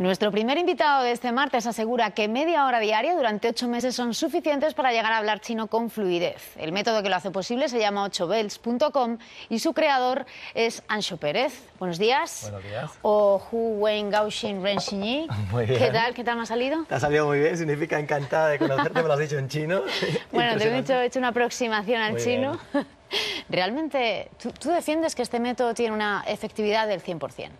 Nuestro primer invitado de este martes asegura que media hora diaria durante ocho meses son suficientes para llegar a hablar chino con fluidez. El método que lo hace posible se llama 8bells.com y su creador es Ancho Pérez. Buenos días. Buenos días. O Hu Wen Gaoxin Ren Muy bien. ¿Qué tal? ¿Qué tal me ha salido? Te ha salido muy bien, significa encantada de conocerte, me lo has dicho en chino. Bueno, te he hecho, he hecho una aproximación al Muy chino. Realmente, ¿tú, tú defiendes que este método tiene una efectividad del 100%.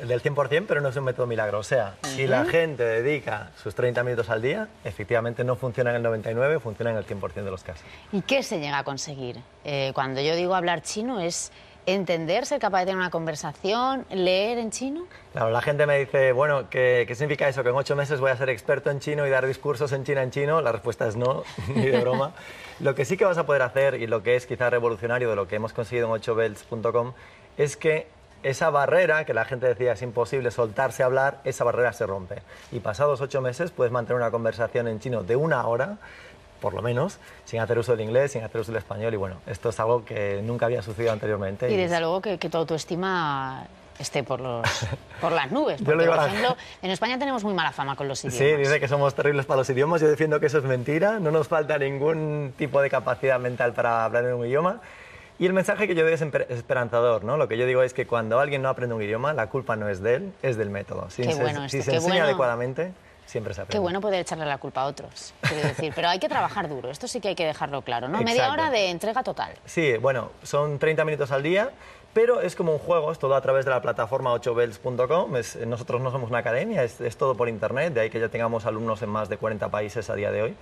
El del 100%, pero no es un método milagro. O sea, si la gente dedica sus 30 minutos al día, efectivamente no funciona en el 99, funciona en el 100% de los casos. ¿Y qué se llega a conseguir? Eh, cuando yo digo hablar chino, ¿es entender, ser capaz de tener una conversación, leer en chino? Claro, la gente me dice, bueno, ¿qué, ¿qué significa eso? ¿Que en ocho meses voy a ser experto en chino y dar discursos en China en chino? La respuesta es no, ni de broma. lo que sí que vas a poder hacer, y lo que es quizá revolucionario de lo que hemos conseguido en 8bells.com, es que esa barrera que la gente decía es imposible soltarse a hablar, esa barrera se rompe. Y pasados ocho meses puedes mantener una conversación en chino de una hora, por lo menos, sin hacer uso del inglés, sin hacer uso del español. Y bueno, esto es algo que nunca había sucedido anteriormente. Y desde luego que, que tu autoestima esté por, los, por las nubes. Porque, por ejemplo, en España tenemos muy mala fama con los idiomas. Sí, dice que somos terribles para los idiomas. Yo defiendo que eso es mentira. No nos falta ningún tipo de capacidad mental para hablar en un idioma. Y el mensaje que yo doy es esperanzador, ¿no? Lo que yo digo es que cuando alguien no aprende un idioma, la culpa no es de él, es del método. Si Qué se, bueno si esto, se qué enseña bueno. adecuadamente, siempre se aprende. Qué bueno poder echarle la culpa a otros, quiero decir. Pero hay que trabajar duro, esto sí que hay que dejarlo claro, ¿no? Media Exacto. hora de entrega total. Sí, bueno, son 30 minutos al día, pero es como un juego, es todo a través de la plataforma 8bells.com. Es- Nosotros no somos una academia, es, es todo por internet, de ahí que ya tengamos alumnos en más de 40 países a día de hoy.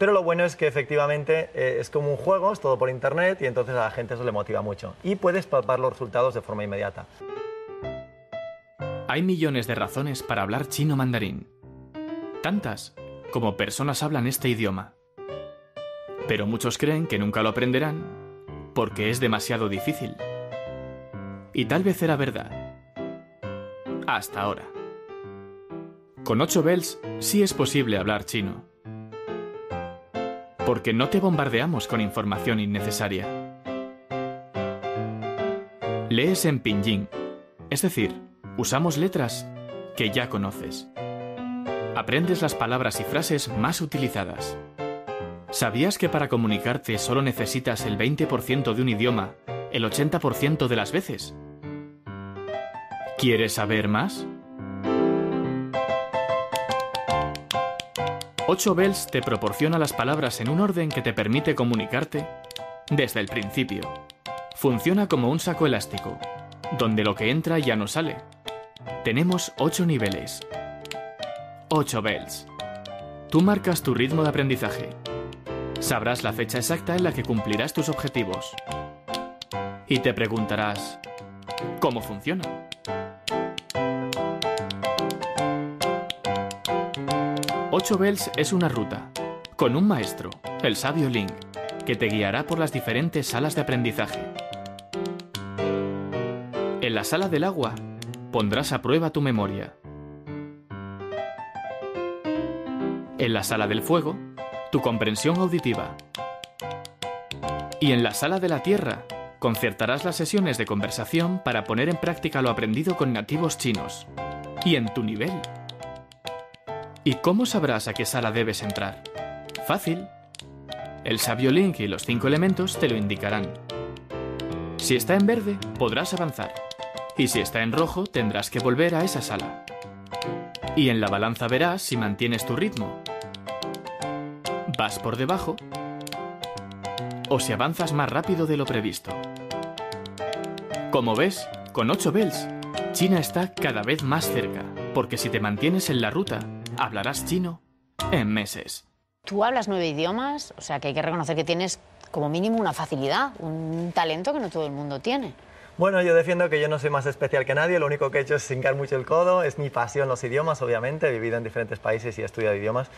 Pero lo bueno es que efectivamente eh, es como un juego, es todo por internet y entonces a la gente eso le motiva mucho. Y puedes palpar los resultados de forma inmediata. Hay millones de razones para hablar chino mandarín. Tantas como personas hablan este idioma. Pero muchos creen que nunca lo aprenderán porque es demasiado difícil. Y tal vez era verdad. Hasta ahora. Con 8 bells sí es posible hablar chino. Porque no te bombardeamos con información innecesaria. Lees en pinyin, es decir, usamos letras que ya conoces. Aprendes las palabras y frases más utilizadas. ¿Sabías que para comunicarte solo necesitas el 20% de un idioma el 80% de las veces? ¿Quieres saber más? 8 Bells te proporciona las palabras en un orden que te permite comunicarte desde el principio. Funciona como un saco elástico, donde lo que entra ya no sale. Tenemos 8 niveles. 8 Bells. Tú marcas tu ritmo de aprendizaje. Sabrás la fecha exacta en la que cumplirás tus objetivos. Y te preguntarás, ¿cómo funciona? 8 Bells es una ruta, con un maestro, el sabio Link, que te guiará por las diferentes salas de aprendizaje. En la sala del agua, pondrás a prueba tu memoria. En la sala del fuego, tu comprensión auditiva. Y en la sala de la tierra, concertarás las sesiones de conversación para poner en práctica lo aprendido con nativos chinos. Y en tu nivel. ¿Y cómo sabrás a qué sala debes entrar? Fácil. El sabio Link y los cinco elementos te lo indicarán. Si está en verde, podrás avanzar. Y si está en rojo, tendrás que volver a esa sala. Y en la balanza verás si mantienes tu ritmo. ¿Vas por debajo? ¿O si avanzas más rápido de lo previsto? Como ves, con 8 bells, China está cada vez más cerca, porque si te mantienes en la ruta, hablarás chino en meses. Tú hablas nueve idiomas, o sea que hay que reconocer que tienes como mínimo una facilidad, un talento que no todo el mundo tiene. Bueno, yo defiendo que yo no soy más especial que nadie, lo único que he hecho es hincar mucho el codo, es mi pasión los idiomas, obviamente, he vivido en diferentes países y he estudiado idiomas,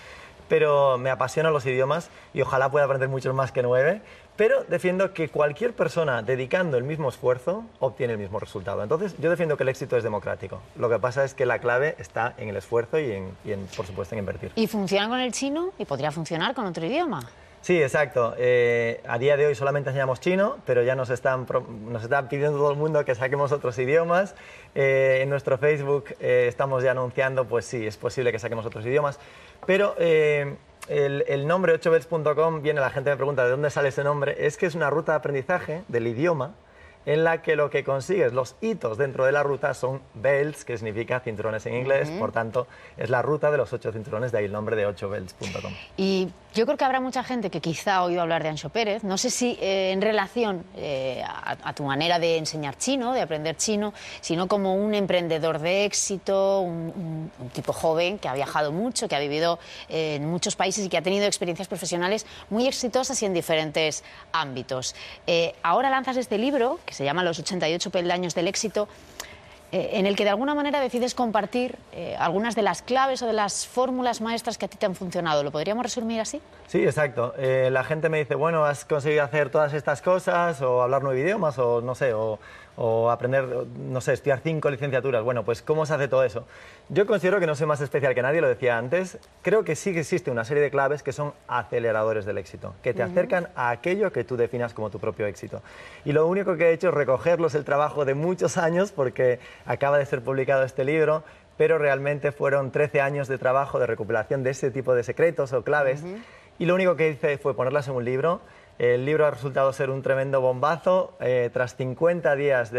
pero me apasionan los idiomas y ojalá pueda aprender muchos más que nueve, pero defiendo que cualquier persona dedicando el mismo esfuerzo obtiene el mismo resultado. Entonces, yo defiendo que el éxito es democrático. Lo que pasa es que la clave está en el esfuerzo y, en, y en, por supuesto, en invertir. Y funciona con el chino y podría funcionar con otro idioma. Sí, exacto. Eh, a día de hoy solamente enseñamos chino, pero ya nos están, nos están pidiendo todo el mundo que saquemos otros idiomas. Eh, en nuestro Facebook eh, estamos ya anunciando, pues sí, es posible que saquemos otros idiomas. Pero el, el, nombre 8bels.com viene, la gente me pregunta de dónde sale ese nombre, es que es una ruta de aprendizaje del idioma en la que lo que consigues, los hitos dentro de la ruta son belts, que significa cinturones en inglés, por tanto es la ruta de los ocho cinturones, de ahí el nombre de 8belts.com. Y yo creo que habrá mucha gente que quizá ha oído hablar de Ancho Pérez, no sé si eh, en relación eh, a, tu manera de enseñar chino, de aprender chino, sino como un emprendedor de éxito, un, tipo joven que ha viajado mucho, que ha vivido eh, en muchos países y que ha tenido experiencias profesionales muy exitosas y en diferentes ámbitos. ahora lanzas este libro, que se llama Los 88 peldaños del éxito, eh, en el que de alguna manera decides compartir eh, algunas de las claves o de las fórmulas maestras que a ti te han funcionado. ¿Lo podríamos resumir así? Sí, exacto. Eh, la gente me dice, bueno, has conseguido hacer todas estas cosas o hablar nueve idiomas o no sé, o o aprender, no sé, estudiar cinco licenciaturas. Bueno, pues ¿cómo se hace todo eso? Yo considero que no soy más especial que nadie, lo decía antes. Creo que sí que existe una serie de claves que son aceleradores del éxito, que te acercan a aquello que tú definas como tu propio éxito. Y lo único que he hecho es recogerlos el trabajo de muchos años, porque acaba de ser publicado este libro, pero realmente fueron 13 años de trabajo de recuperación de ese tipo de secretos o claves. Y lo único que hice fue ponerlas en un libro el libro ha resultado ser un tremendo bombazo. Eh, tras 50 días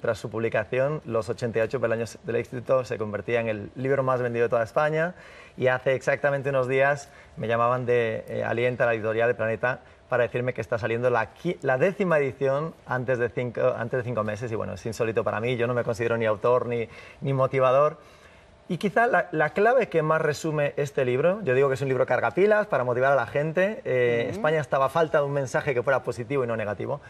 tras su publicación, Los 88 peldaños del éxito se convertía en el libro más vendido de toda España. Y hace exactamente unos días me llamaban de eh, Alienta, la editorial de Planeta, para decirme que está saliendo la, décima edición antes de, cinco, antes de cinco meses. Y bueno, es insólito para mí. Yo no me considero ni autor ni, ni motivador y quizá la, clave que más resume este libro, yo digo que es un libro cargapilas para motivar a la gente. Eh, España estaba a falta de un mensaje que fuera positivo y no negativo.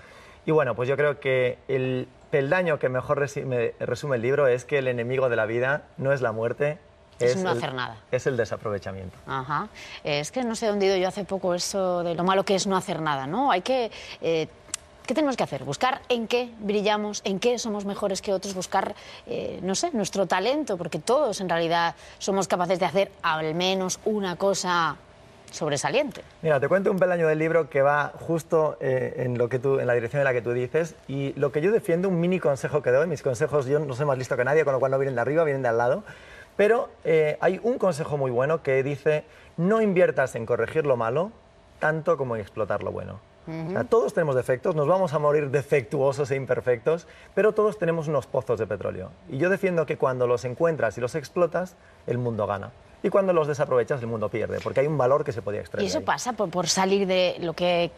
Y bueno, pues yo creo que el peldaño que mejor resume, el libro es que el enemigo de la vida no es la muerte, es, no hacer nada. Es el desaprovechamiento. Ajá. Es que no sé dónde he ido yo hace poco eso de lo malo que es no hacer nada, ¿no? Hay que eh, ¿Qué tenemos que hacer? Buscar en qué brillamos, en qué somos mejores que otros, buscar, eh, no sé, nuestro talento, porque todos en realidad somos capaces de hacer al menos una cosa sobresaliente. Mira, te cuento un peldaño del libro que va justo eh, en, lo que tú, en la dirección en la que tú dices y lo que yo defiendo, un mini consejo que doy, mis consejos yo no soy más listo que nadie, con lo cual no vienen de arriba, vienen de al lado, pero eh, hay un consejo muy bueno que dice no inviertas en corregir lo malo tanto como en explotar lo bueno todos tenemos defectos, nos vamos a morir defectuosos e imperfectos, pero todos tenemos unos pozos de petróleo. Y yo defiendo que cuando los encuentras y los explotas, el mundo gana. Y cuando los desaprovechas, el mundo pierde, porque hay un valor que se podía extraer. Y eso pasa por, salir de lo que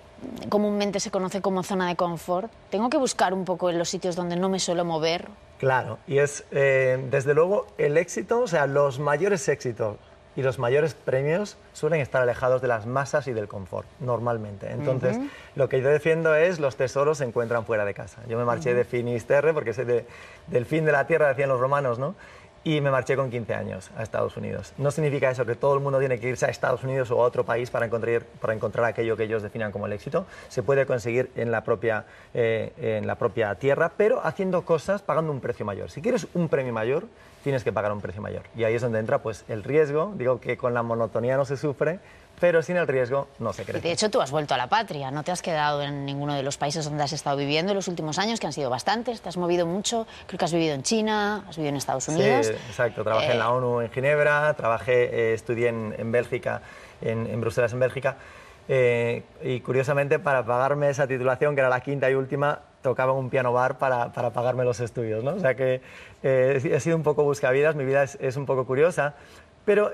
comúnmente se conoce como zona de confort. Tengo que buscar un poco en los sitios donde no me suelo mover. Claro, y es eh, desde luego el éxito, o sea, los mayores éxitos y los mayores premios suelen estar alejados de las masas y del confort, normalmente. Entonces, lo que yo defiendo es los tesoros se encuentran fuera de casa. Yo me marché de Finisterre, porque es del fin de la tierra, decían los romanos, ¿no? Y me marché con 15 años a Estados Unidos. No significa eso que todo el mundo tiene que irse a Estados Unidos o a otro país para encontrar, para encontrar aquello que ellos definan como el éxito. Se puede conseguir en la, propia, eh, en la propia tierra, pero haciendo cosas pagando un precio mayor. Si quieres un premio mayor, tienes que pagar un precio mayor. Y ahí es donde entra pues, el riesgo. Digo que con la monotonía no se sufre, pero sin el riesgo no se crece. de hecho, tú has vuelto a la patria, no te has quedado en ninguno de los países donde has estado viviendo en los últimos años, que han sido bastantes, te has movido mucho, creo que has vivido en China, has vivido en Estados Unidos. Sí, exacto, trabajé en la eh, ONU en Ginebra, trabajé, eh, estudié en, Bélgica, en, Bruselas, en Bélgica, eh, y curiosamente para pagarme esa titulación, que era la quinta y última, tocaba un piano bar para, para pagarme los estudios, ¿no? O sea que he sido un poco buscavidas, mi vida es, es un poco curiosa, pero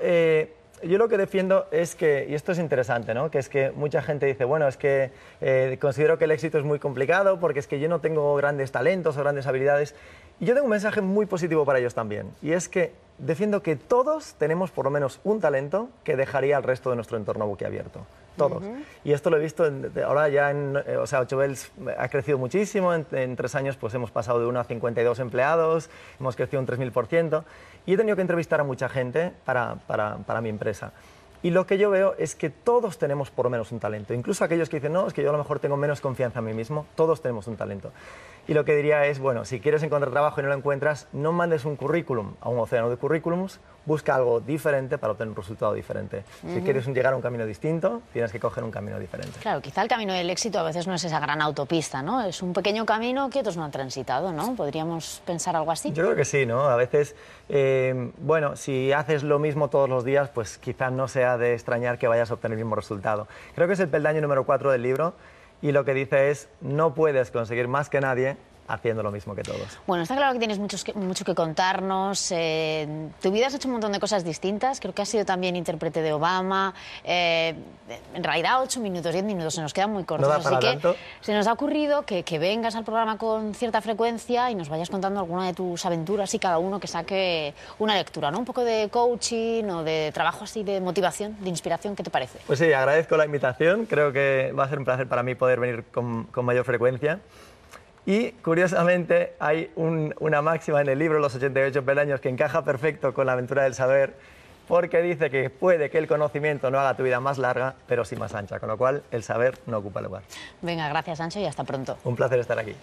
yo lo que defiendo es que, y esto es interesante, ¿no? que es que mucha gente dice, bueno, es que eh, considero que el éxito es muy complicado porque es que yo no tengo grandes talentos o grandes habilidades. Y yo tengo un mensaje muy positivo para ellos también, y es que defiendo que todos tenemos por lo menos un talento que dejaría al resto de nuestro entorno boquiabierto. Todos. Y esto lo he visto ahora ya en, eh, o sea, 8 Bells ha crecido muchísimo, en, tres años pues hemos pasado de 1 a 52 empleados, hemos crecido un 3.000%, y he tenido que entrevistar a mucha gente para, para, para mi empresa. Y lo que yo veo es que todos tenemos por lo menos un talento. Incluso aquellos que dicen, no, es que yo a lo mejor tengo menos confianza en mí mismo, todos tenemos un talento. Y lo que diría es, bueno, si quieres encontrar trabajo y no lo encuentras, no mandes un currículum a un océano de currículums, busca algo diferente para obtener un resultado diferente. Si quieres llegar a un camino distinto, tienes que coger un camino diferente. Claro, quizá el camino del éxito a veces no es esa gran autopista, ¿no? Es un pequeño camino que otros no han transitado, ¿no? Podríamos pensar algo así. Yo creo que sí, ¿no? A veces, eh, bueno, si haces lo mismo todos los días, pues quizás no sea de extrañar que vayas a obtener el mismo resultado. Creo que es el peldaño número 4 del libro y lo que dice es, no puedes conseguir más que nadie haciendo lo mismo que todos. Bueno, está claro que tienes mucho que, mucho que contarnos. Eh, tu vida has hecho un montón de cosas distintas. Creo que has sido también intérprete de Obama. Eh, en realidad, ocho minutos, diez minutos se nos quedan muy cortos. No da así para que tanto. se nos ha ocurrido que, que vengas al programa con cierta frecuencia y nos vayas contando alguna de tus aventuras y cada uno que saque una lectura, ¿no? Un poco de coaching o de trabajo así de motivación, de inspiración. ¿Qué te parece? Pues sí, agradezco la invitación. Creo que va a ser un placer para mí poder venir con, con mayor frecuencia. Y curiosamente hay un- una máxima en el libro Los 88 peldaños que encaja perfecto con la aventura del saber, porque dice que puede que el conocimiento no haga tu vida más larga, pero sí más ancha, con lo cual el saber no ocupa lugar. Venga, gracias, Ancho, y hasta pronto. Un placer estar aquí.